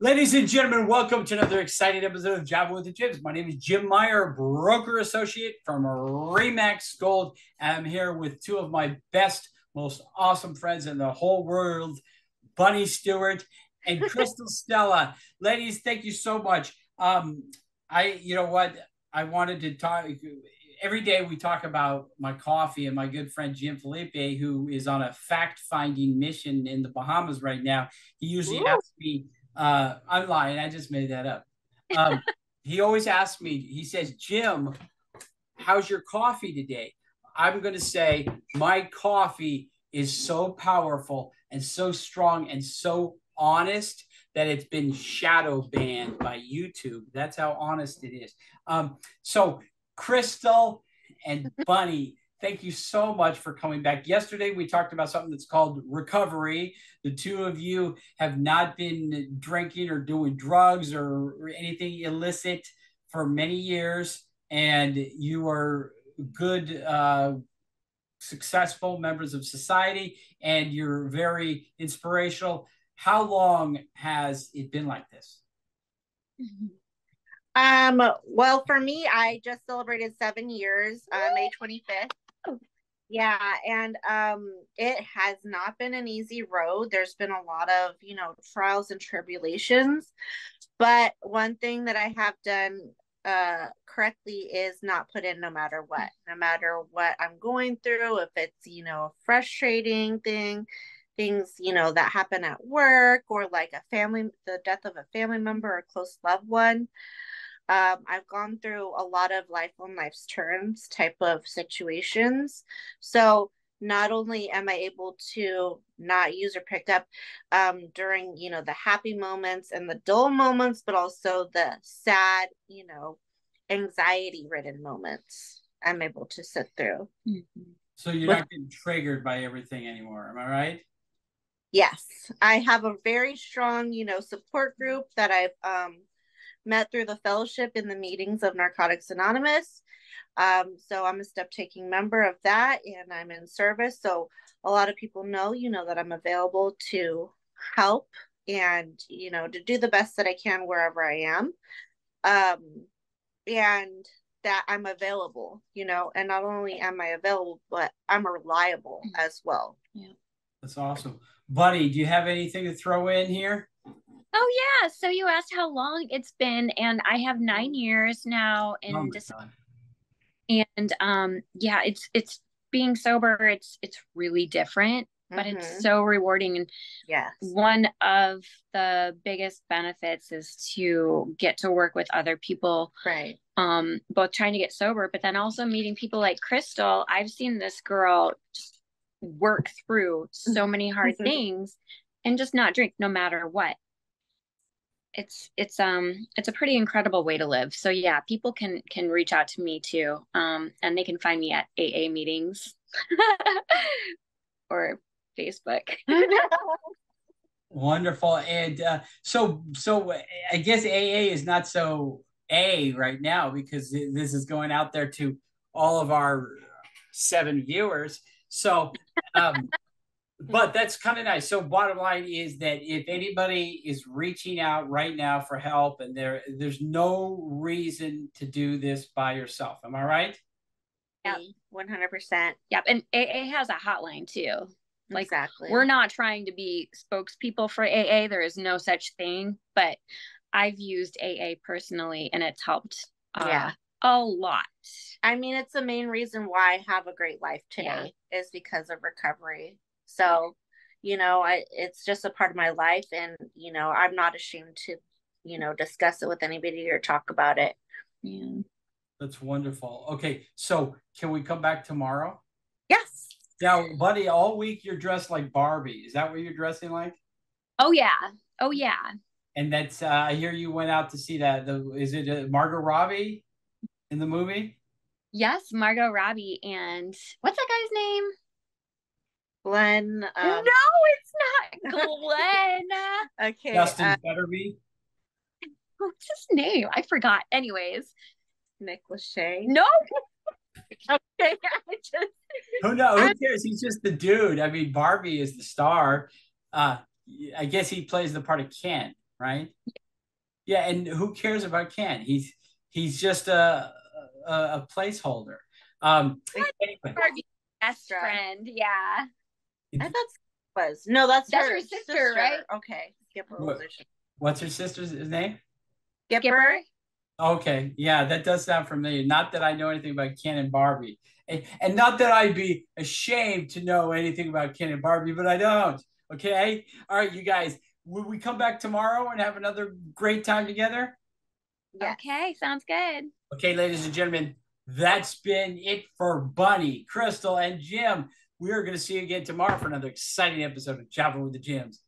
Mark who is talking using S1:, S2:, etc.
S1: Ladies and gentlemen, welcome to another exciting episode of Java with the Jims. My name is Jim Meyer, broker associate from Remax Gold. I'm here with two of my best, most awesome friends in the whole world, Bunny Stewart and Crystal Stella. Ladies, thank you so much. Um, I, you know what, I wanted to talk. Every day we talk about my coffee and my good friend Jim Felipe, who is on a fact-finding mission in the Bahamas right now. He usually Ooh. asks me uh, I'm lying. I just made that up. Um, he always asks me, he says, Jim, how's your coffee today? I'm going to say, my coffee is so powerful and so strong and so honest that it's been shadow banned by YouTube. That's how honest it is. Um, so, Crystal and Bunny, thank you so much for coming back. Yesterday, we talked about something that's called recovery. The two of you have not been drinking or doing drugs or, anything illicit for many years, and you are good, uh, successful members of society, and you're very inspirational. How long has it been like this?
S2: Um, well, for me, I just celebrated seven years, uh, May 25th. Yeah, and um it has not been an easy road. There's been a lot of, you know, trials and tribulations. But one thing that I have done uh correctly is not put in no matter what. No matter what I'm going through, if it's, you know, a frustrating thing, things, you know, that happen at work or like a family the death of a family member or close loved one um, I've gone through a lot of life on life's terms type of situations. So not only am I able to not use or pick up um, during, you know, the happy moments and the dull moments, but also the sad, you know, anxiety ridden moments I'm able to sit through.
S1: Mm-hmm. So you're With, not getting triggered by everything anymore. Am I right?
S2: Yes. I have a very strong, you know, support group that I've um, met through the fellowship in the meetings of Narcotics Anonymous. Um, so I'm a step taking member of that and I'm in service. So a lot of people know, you know, that I'm available to help and, you know, to do the best that I can wherever I am. Um, and that I'm available, you know, and not only am I available, but I'm reliable as well.
S1: Yeah. That's awesome. Bunny, do you have anything to throw in here?
S3: Oh yeah. So you asked how long it's been, and I have nine years now in oh December. And um, yeah, it's it's being sober. It's it's really different, but mm-hmm. it's so rewarding. And
S2: yeah,
S3: one of the biggest benefits is to get to work with other people.
S2: Right.
S3: Um, both trying to get sober, but then also meeting people like Crystal. I've seen this girl just work through so many hard things and just not drink no matter what it's it's um it's a pretty incredible way to live. So yeah people can can reach out to me too um and they can find me at aa meetings or facebook.
S1: Wonderful and uh, so so i guess aa is not so a right now because this is going out there to all of our seven viewers. So um but that's kind of nice. So bottom line is that if anybody is reaching out right now for help and there there's no reason to do this by yourself. Am I right?
S2: Yeah, 100%.
S3: Yep. And AA has a hotline too.
S2: Like exactly.
S3: We're not trying to be spokespeople for AA. There is no such thing, but I've used AA personally and it's helped uh, yeah. a lot.
S2: I mean, it's the main reason why I have a great life today yeah. is because of recovery so, you know, I it's just a part of my life and, you know, I'm not ashamed to, you know, discuss it with anybody or talk about it.
S3: Yeah.
S1: That's wonderful. Okay, so can we come back tomorrow?
S2: Yes.
S1: Now, Bunny, all week you're dressed like Barbie. Is that what you're dressing like?
S3: Oh yeah. Oh yeah.
S1: And that's uh, I hear you went out to see that. The is it uh, Margot Robbie in the movie?
S3: Yes, Margot Robbie and what's that guy's name?
S2: Glenn.
S3: Um, no, it's not
S2: Glenn. okay.
S1: Justin uh, Butterby.
S3: What's his name? I forgot. Anyways,
S2: Nick Lachey.
S3: No.
S2: okay. I
S1: just. Who knows? Who cares? He's just the dude. I mean, Barbie is the star. Uh, I guess he plays the part of Ken. right? Yeah, and who cares about Ken? He's he's just a a, a placeholder. Um, anyway.
S3: Barbie's best friend, yeah.
S2: I thought was no, that's,
S3: That's
S2: her,
S3: her sister, right?
S2: Okay, Skipper.
S1: What- What's her sister's name?
S2: Skipper.
S3: Skipper.
S1: Okay, yeah, that does sound familiar. Not that I know anything about Ken and Barbie, and, and not that I'd be ashamed to know anything about Ken and Barbie, but I don't. Okay, all right, you guys. Will we come back tomorrow and have another great time together?
S2: Yeah.
S3: Okay, sounds good.
S1: Okay, ladies and gentlemen, that's been it for Bunny, Crystal, and Jim. We are going to see you again tomorrow for another exciting episode of Traveling with the Jims.